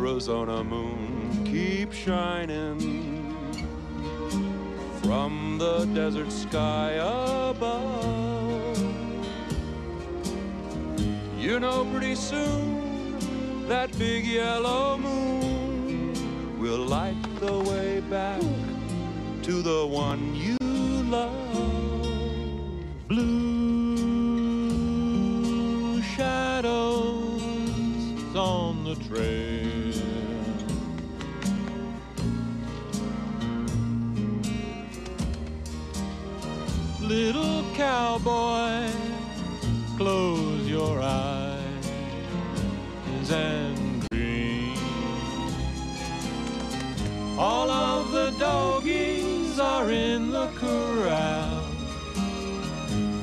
Arizona moon keep shining from the desert sky above. You know, pretty soon that big yellow moon will light the way back to the one you love. Trail. Little cowboy, close your eyes and dream. All of the doggies are in the corral.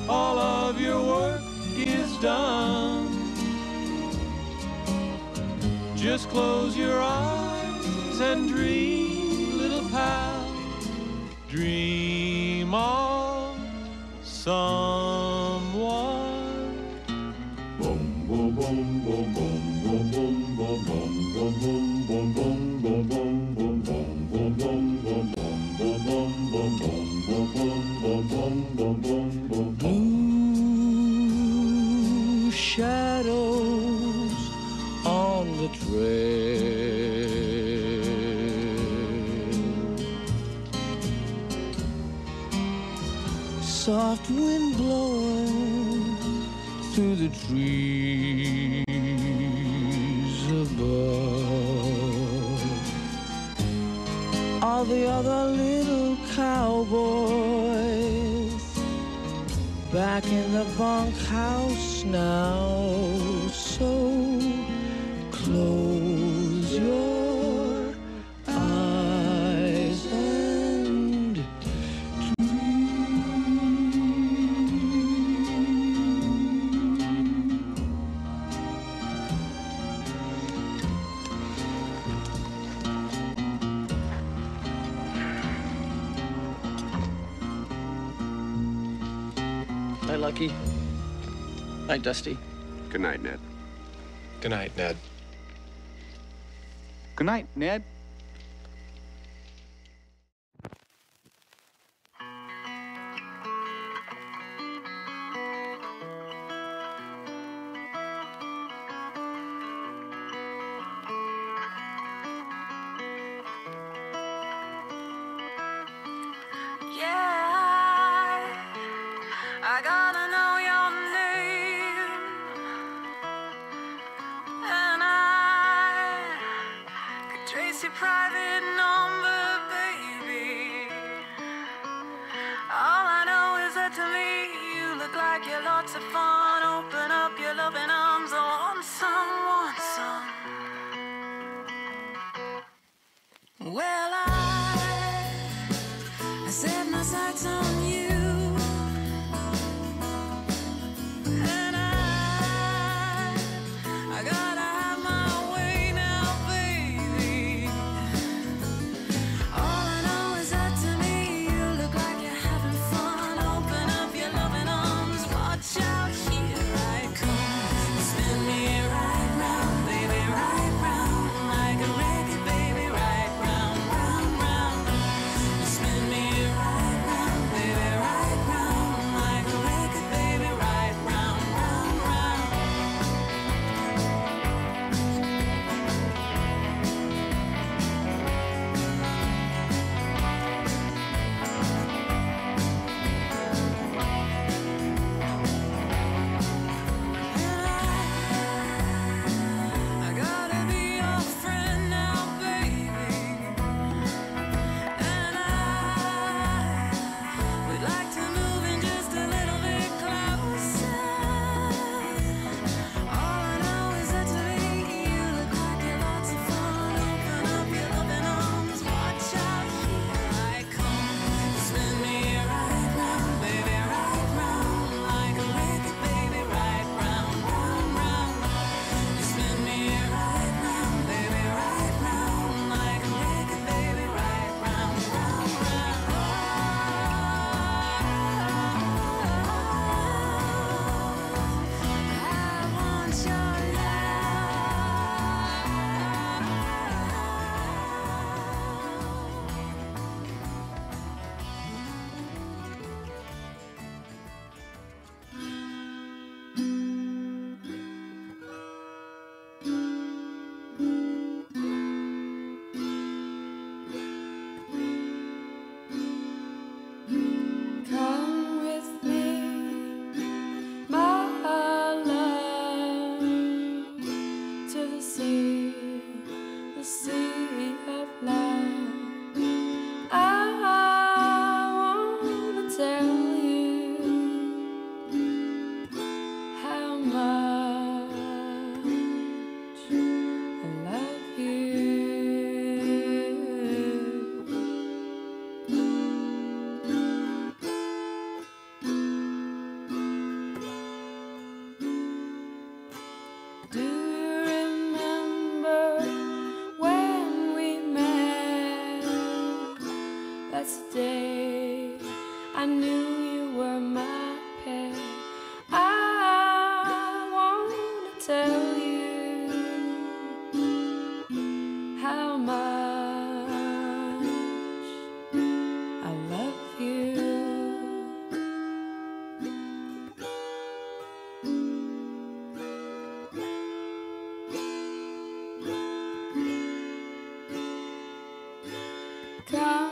All of your work is done. Just close your eyes and dream, little pal. Dream of someone. Blue shadows the trail. Soft wind blowing through the trees above. All the other little cowboys back in the bunkhouse now. So close your eyes and Hi, Lucky. Hi, Dusty. Good night, Ned. Good night, Ned. Good night, Ned. Yeah, I gotta private number, baby. All I know is that to me you look like you're lots of fun. Open up your loving arms, I want some, want some. Well, I. I set my sights on yesterday. I knew you were my pet. I wanna tell you how much I love you. Come